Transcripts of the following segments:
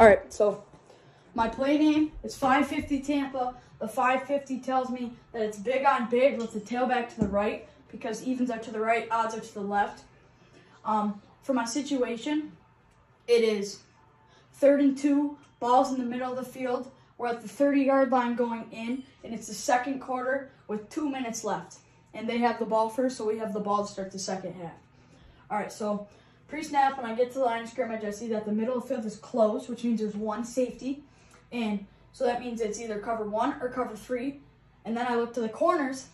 All right, so my play name is 550 Tampa. The 550 tells me that it's big on big with the tailback to the right because evens are to the right, odds are to the left. Um, for my situation, it is third and two, balls in the middle of the field. We're at the 30 yard line going in, and it's the second quarter with two minutes left. And they have the ball first, so we have the ball to start the second half. All right, so pre-snap, when I get to the line of scrimmage, I see that the middle of the field is closed, which means there's one safety. And so that means it's either cover one or cover three. And then I look to the corners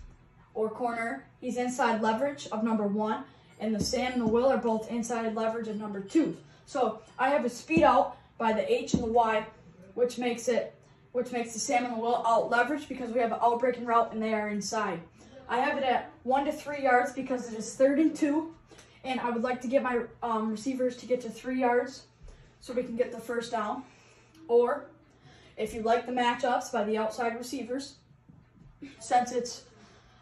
or corner. He's inside leverage of number one, and the Sam and the Will are both inside leverage of number two. So I have a speed out by the H and the Y, which makes it which makes the Sam and the Will out leverage because we have an out breaking route and they are inside. I have it at one to three yards because it is third and two, and I would like to get my um, receivers to get to three yards so we can get the first down. Or if you like the matchups by the outside receivers, since it's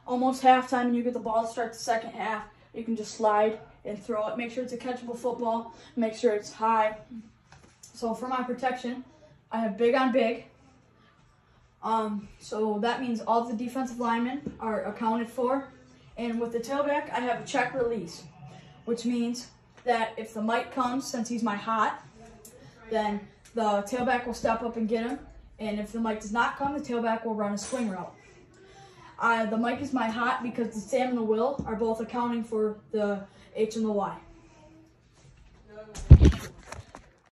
almost halftime and you get the ball to start the second half, you can just slide and throw it. Make sure it's a catchable football. Make sure it's high. So for my protection, I have big on big. Um, so that means all the defensive linemen are accounted for. And with the tailback, I have a check release, which means that if the Mike comes, since he's my hot, then the tailback will step up and get him. And if the Mike does not come, the tailback will run a swing route. Uh, the Mike is my hot because the Sam and the Will are both accounting for the H and the Y.